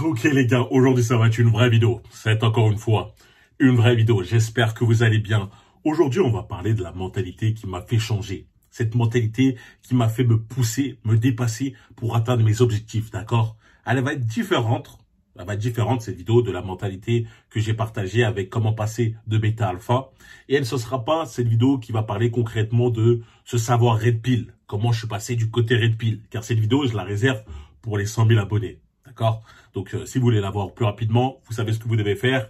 Ok les gars, aujourd'hui ça va être une vraie vidéo. C'est encore une fois une vraie vidéo. J'espère que vous allez bien. Aujourd'hui on va parler de la mentalité qui m'a fait changer. Cette mentalité qui m'a fait me pousser, me dépasser pour atteindre mes objectifs, d'accord? Elle va être différente. Elle va être différente cette vidéo de la mentalité que j'ai partagée avec comment passer de bêta à alpha. Et elle ne sera pas cette vidéo qui va parler concrètement de ce savoir red pill. Comment je suis passé du côté red pill. Car cette vidéo je la réserve pour les 100 000 abonnés. D'accord? Donc, euh, si vous voulez l'avoir plus rapidement, vous savez ce que vous devez faire.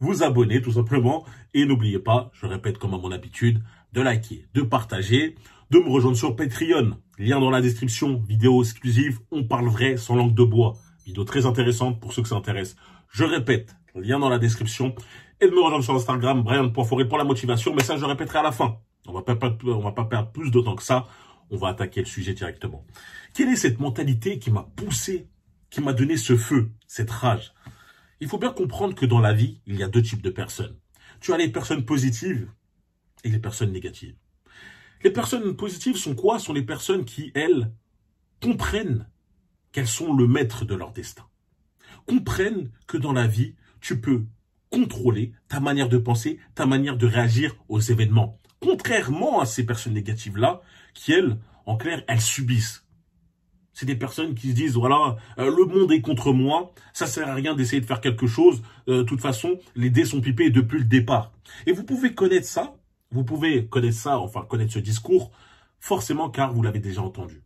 Vous abonner tout simplement. Et n'oubliez pas, je répète comme à mon habitude, de liker, de partager, de me rejoindre sur Patreon. Lien dans la description, vidéo exclusive, on parle vrai sans langue de bois. Vidéo très intéressante pour ceux que ça intéresse. Je répète, lien dans la description. Et de me rejoindre sur Instagram, Brian.forêt pour la motivation. Mais ça, je répéterai à la fin. On va on va pas perdre plus de temps que ça. On va attaquer le sujet directement. Quelle est cette mentalité qui m'a poussé, qui m'a donné ce feu, cette rage Il faut bien comprendre que dans la vie, il y a deux types de personnes. Tu as les personnes positives et les personnes négatives. Les personnes positives sont quoi? Sont les personnes qui, elles, comprennent qu'elles sont le maître de leur destin. Comprennent que dans la vie, tu peux contrôler ta manière de penser, ta manière de réagir aux événements. Contrairement à ces personnes négatives-là, qui, elles, en clair, elles subissent. C'est des personnes qui se disent, voilà, euh, le monde est contre moi, ça sert à rien d'essayer de faire quelque chose. Euh, de toute façon, les dés sont pipés depuis le départ. Et vous pouvez connaître ça, vous pouvez connaître ça, enfin connaître ce discours, forcément car vous l'avez déjà entendu.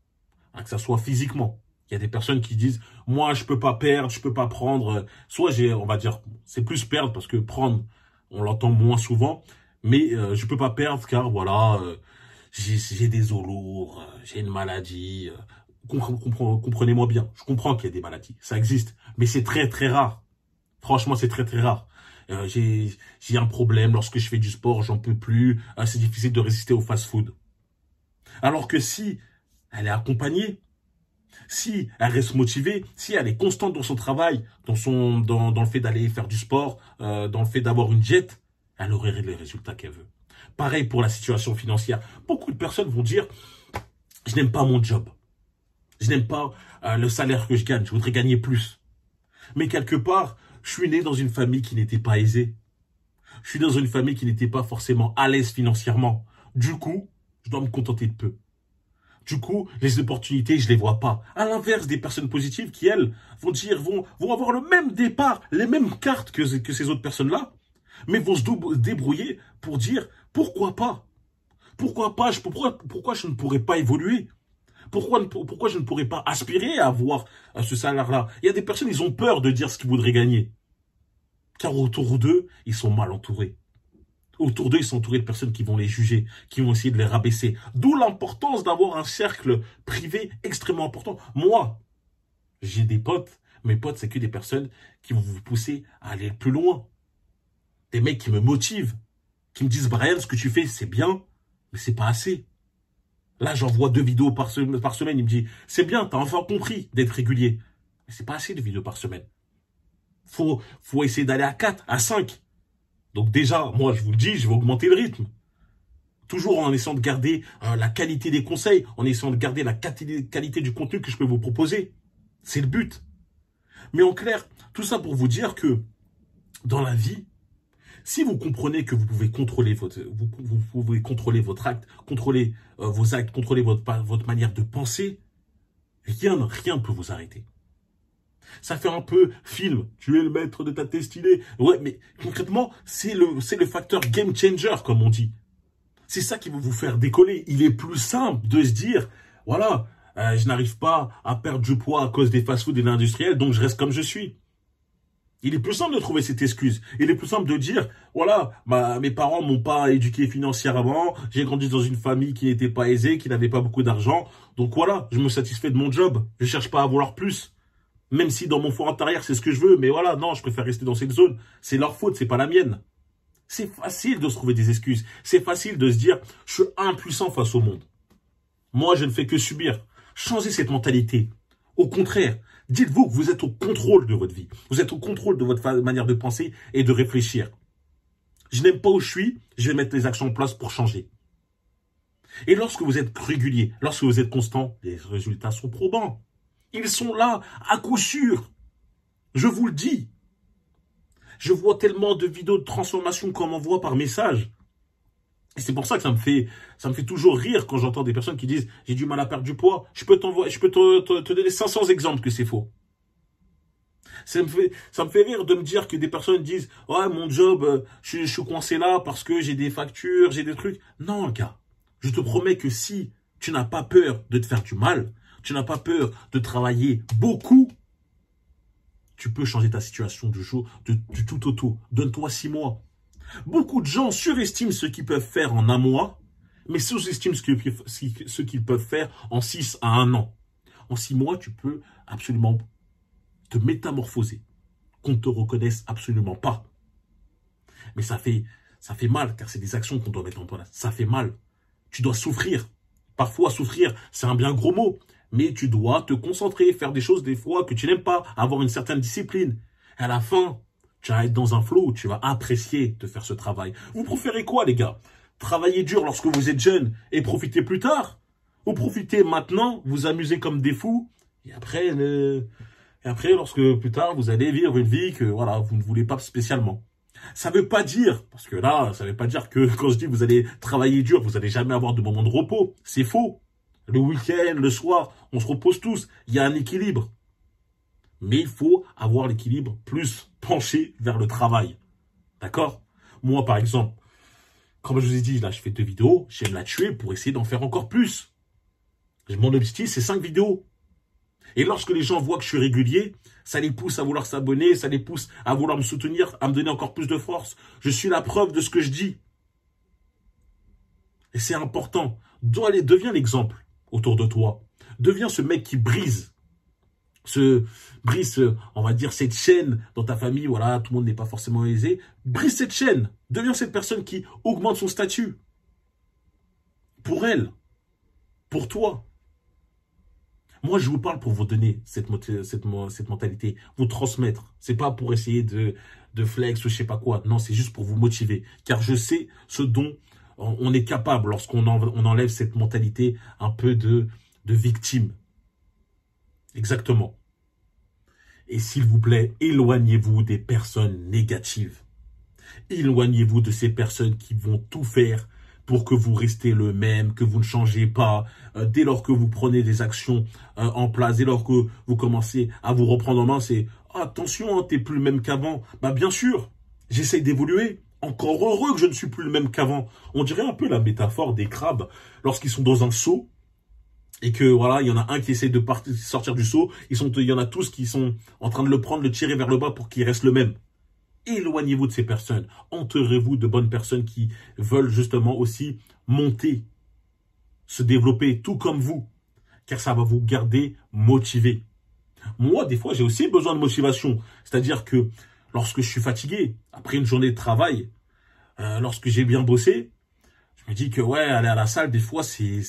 Hein, que ça soit physiquement. Il y a des personnes qui disent, moi je peux pas perdre, je peux pas prendre. Soit j'ai, on va dire, c'est plus perdre parce que prendre, on l'entend moins souvent, mais euh, je peux pas perdre car voilà, euh, j'ai des os lourds, j'ai une maladie. Comprenez-moi bien, je comprends qu'il y a des maladies, ça existe, mais c'est très très rare. Franchement, c'est très très rare. Euh, j'ai un problème lorsque je fais du sport, j'en peux plus. Euh, c'est difficile de résister au fast-food. Alors que si elle est accompagnée, si elle reste motivée, si elle est constante dans son travail, dans son dans, dans le fait d'aller faire du sport, euh, dans le fait d'avoir une jet, elle aurait les résultats qu'elle veut. Pareil pour la situation financière. Beaucoup de personnes vont dire, je n'aime pas mon job. Je n'aime pas euh, le salaire que je gagne. Je voudrais gagner plus. Mais quelque part, je suis né dans une famille qui n'était pas aisée. Je suis dans une famille qui n'était pas forcément à l'aise financièrement. Du coup, je dois me contenter de peu. Du coup, les opportunités, je les vois pas. À l'inverse des personnes positives qui, elles, vont dire, vont, avoir le même départ, les mêmes cartes que, ces autres personnes-là, mais vont se débrouiller pour dire, pourquoi pas? Pourquoi pas? Pourquoi, pourquoi je ne pourrais pas évoluer? Pourquoi, je ne pourrais pas aspirer à avoir ce salaire-là? Il y a des personnes, ils ont peur de dire ce qu'ils voudraient gagner. Car autour d'eux, ils sont mal entourés. Autour d'eux, ils sont entourés de personnes qui vont les juger, qui vont essayer de les rabaisser. D'où l'importance d'avoir un cercle privé extrêmement important. Moi, j'ai des potes. Mes potes, c'est que des personnes qui vont vous pousser à aller plus loin. Des mecs qui me motivent, qui me disent, Brian, ce que tu fais, c'est bien, mais c'est pas assez. Là, j'envoie deux vidéos par, semaine. Il me dit, c'est bien, t'as enfin compris d'être régulier. Mais c'est pas assez de vidéos par semaine. Faut, faut essayer d'aller à 4, à 5. Donc déjà, moi, je vous le dis, je vais augmenter le rythme. Toujours en essayant de garder euh, la qualité des conseils, en essayant de garder la qualité du contenu que je peux vous proposer. C'est le but. Mais en clair, tout ça pour vous dire que dans la vie, si vous comprenez que vous pouvez contrôler votre, acte, contrôler euh, vos actes, contrôler votre, manière de penser, rien, rien ne peut vous arrêter. Ça fait un peu film, tu es le maître de ta destinée. Ouais, mais concrètement, c'est le, facteur game changer, comme on dit. C'est ça qui va vous faire décoller. Il est plus simple de se dire, voilà, euh, je n'arrive pas à perdre du poids à cause des fast-food et de l'industriel, donc je reste comme je suis. Il est plus simple de trouver cette excuse. Il est plus simple de dire, voilà, mes parents m'ont pas éduqué financièrement, j'ai grandi dans une famille qui n'était pas aisée, qui n'avait pas beaucoup d'argent, donc voilà, je me satisfais de mon job. Je cherche pas à vouloir plus. Même si dans mon fort intérieur, c'est ce que je veux, mais voilà, non, je préfère rester dans cette zone. C'est leur faute, c'est pas la mienne. C'est facile de se trouver des excuses. C'est facile de se dire, je suis impuissant face au monde. Moi, je ne fais que subir. Changez cette mentalité. Au contraire, dites-vous que vous êtes au contrôle de votre vie. Vous êtes au contrôle de votre manière de penser et de réfléchir. Je n'aime pas où je suis, je vais mettre les actions en place pour changer. Et lorsque vous êtes régulier, lorsque vous êtes constant, les résultats sont probants. Ils sont là, à coup sûr. Je vous le dis. Je vois tellement de vidéos de transformation qu'on m'envoie par message. Et c'est pour ça que ça me fait, ça me fait toujours rire quand j'entends des personnes qui disent j'ai du mal à perdre du poids. Je peux je peux te, te, donner 500 exemples que c'est faux. Ça me fait, rire de me dire que des personnes disent ouais mon job, euh, je, je suis coincé là parce que j'ai des factures, j'ai des trucs. Non gars, je te promets que si tu n'as pas peur de te faire du mal, tu n'as pas peur de travailler beaucoup, tu peux changer ta situation du jour, du tout au tout. Donne-toi six mois. Beaucoup de gens surestiment ce qu'ils peuvent faire en un mois, mais sous-estiment ce qu'ils peuvent faire en six à un an. En six mois, tu peux absolument te métamorphoser, qu'on ne te reconnaisse absolument pas. Mais ça fait, ça fait mal, car c'est des actions qu'on doit mettre en place. Ça fait mal. Tu dois souffrir. Parfois, souffrir, c'est un bien gros mot. Mais tu dois te concentrer, faire des choses des fois que tu n'aimes pas, avoir une certaine discipline. à la fin, tu vas être dans un flow tu vas apprécier de faire ce travail. Vous préférez quoi, les gars? Travailler dur lorsque vous êtes jeune et profiter plus tard? Ou profiter maintenant, vous amuser comme des fous, et après, et après, lorsque plus tard, vous allez vivre une vie que voilà, vous ne voulez pas spécialement. Ça veut pas dire, parce que là, ça veut pas dire que quand je dis vous allez travailler dur, vous allez jamais avoir de moment de repos. C'est faux. Le week-end, le soir, on se repose tous. Il y a un équilibre. Mais il faut avoir l'équilibre plus penché vers le travail. D'accord? Moi, par exemple, comme je vous ai dit, là, je fais deux vidéos. J'aime la tuer pour essayer d'en faire encore plus. Mon objectif, c'est cinq vidéos. Et lorsque les gens voient que je suis régulier, ça les pousse à vouloir s'abonner, ça les pousse à vouloir me soutenir, à me donner encore plus de force. Je suis la preuve de ce que je dis. Et c'est important. Deviens l'exemple autour de toi. Deviens ce mec qui brise. Ce, brise, on va dire, cette chaîne dans ta famille. Voilà, tout le monde n'est pas forcément aisé. Brise cette chaîne. Deviens cette personne qui augmente son statut. Pour elle. Pour toi. Moi, je vous parle pour vous donner cette, cette, cette mentalité, vous transmettre. C'est pas pour essayer de, de flex ou je sais pas quoi. Non, c'est juste pour vous motiver. Car je sais ce dont on est capable lorsqu'on on enlève cette mentalité un peu de, de victime. Exactement. Et s'il vous plaît, éloignez-vous des personnes négatives. Éloignez-vous de ces personnes qui vont tout faire pour que vous restez le même, que vous ne changez pas. Euh, dès lors que vous prenez des actions euh, en place, dès lors que vous commencez à vous reprendre en main, c'est attention, hein, t'es plus le même qu'avant. Bah bien sûr, j'essaye d'évoluer. Encore heureux que je ne suis plus le même qu'avant. On dirait un peu la métaphore des crabes lorsqu'ils sont dans un seau et que voilà, il y en a un qui essaie de sortir du seau, ils sont, il y en a tous qui sont en train de le prendre, le tirer vers le bas pour qu'il reste le même. Éloignez-vous de ces personnes. Entourez-vous de bonnes personnes qui veulent justement aussi monter, se développer tout comme vous, car ça va vous garder motivé. Moi, des fois, j'ai aussi besoin de motivation. C'est-à-dire que lorsque je suis fatigué, après une journée de travail, euh, lorsque j'ai bien bossé, me dis que ouais, aller à la salle, des fois, c'est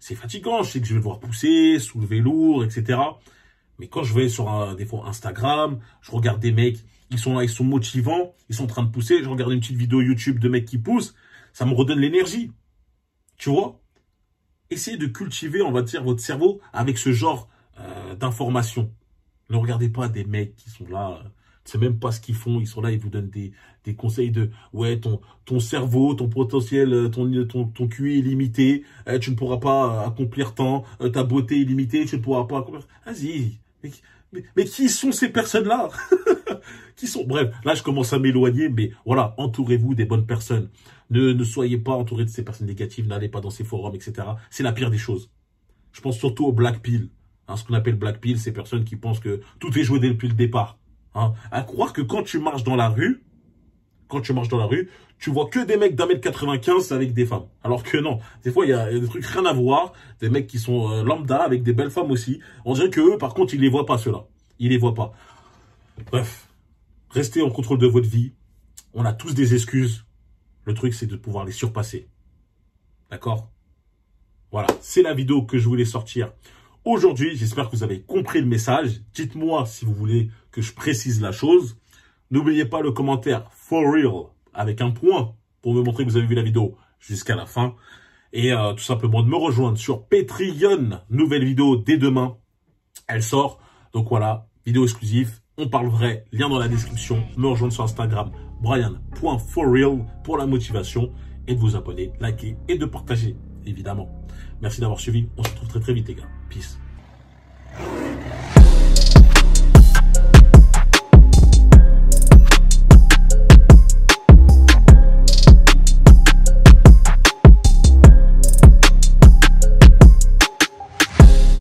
fatigant. Je sais que je vais devoir pousser, soulever lourd, etc. Mais quand je vais sur des fois Instagram, je regarde des mecs, ils sont ils sont motivants, ils sont en train de pousser. Je regarde une petite vidéo YouTube de mecs qui poussent, ça me redonne l'énergie. Tu vois? Essayez de cultiver, on va dire, votre cerveau avec ce genre euh, d'informations. Ne regardez pas des mecs qui sont là c'est même pas ce qu'ils font. Ils sont là, ils vous donnent des, des conseils de ouais, ton, ton cerveau, ton potentiel, euh, ton, ton, ton QI est limité, euh, tu ne pourras pas euh, accomplir tant, ta beauté est limitée, tu ne pourras pas accomplir. Vas-y. Mais, mais, qui sont ces personnes-là? Qui sont? Bref, là je commence à m'éloigner, mais voilà, entourez-vous des bonnes personnes. Ne, ne soyez pas entouré de ces personnes négatives, n'allez pas dans ces forums, etc. C'est la pire des choses. Je pense surtout au black pill. Hein, ce qu'on appelle black pill, ces personnes qui pensent que tout est joué depuis le départ. Hein, à croire que quand tu marches dans la rue, quand tu marches dans la rue, tu vois que des mecs d'un mètre 95 avec des femmes. Alors que non, des fois, il y a des trucs rien à voir, des mecs qui sont euh, lambda avec des belles femmes aussi. On dirait que eux, par contre, ils les voient pas, ceux-là. Ils les voient pas. Bref, restez en contrôle de votre vie. On a tous des excuses. Le truc, c'est de pouvoir les surpasser. D'accord? Voilà, c'est la vidéo que je voulais sortir aujourd'hui. J'espère que vous avez compris le message. Dites-moi si vous voulez que je précise la chose. N'oubliez pas le commentaire for real avec un point pour me montrer que vous avez vu la vidéo jusqu'à la fin. Et euh, tout simplement de me rejoindre sur Patreon. Nouvelle vidéo dès demain. Elle sort. Donc voilà, vidéo exclusive. on parle vrai, lien dans la description. Me rejoindre sur Instagram, brian.forreal pour la motivation et de vous abonner, liker et de partager, évidemment. Merci d'avoir suivi. On se retrouve très très vite, les gars. Peace.